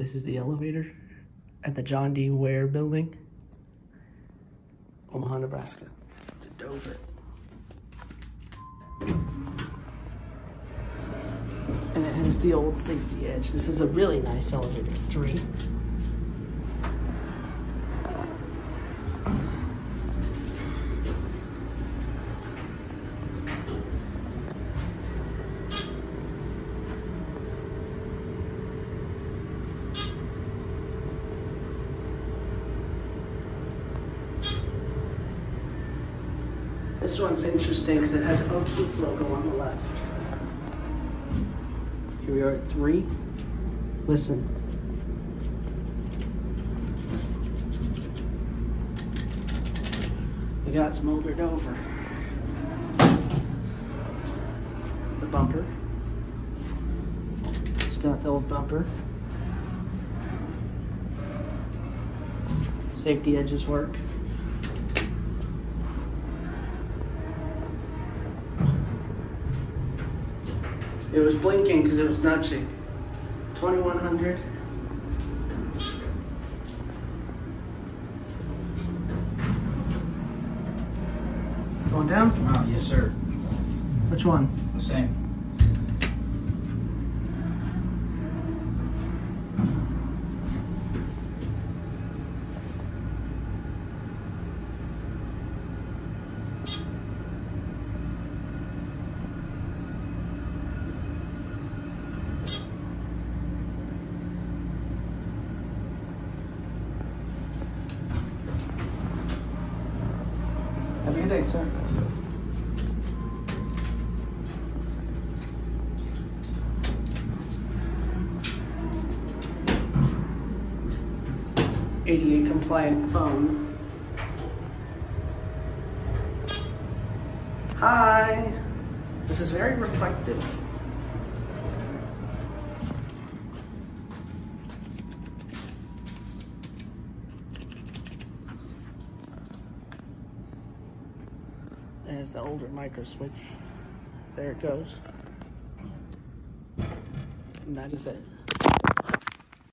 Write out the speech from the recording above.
This is the elevator at the John D. Wear building, Omaha, Nebraska, to Dover. And it has the old safety edge. This is a really nice elevator, three. This one's interesting because it has O'Keefe logo on the left. Here we are at three. Listen. We got smoldered over. The bumper. It's got the old bumper. Safety edges work. It was blinking because it was nudging. 2100. Going down? Oh, yes, sir. Which one? The same. Sir. ADA compliant phone. Hi. This is very reflective. There's the older micro switch. There it goes. And that is it.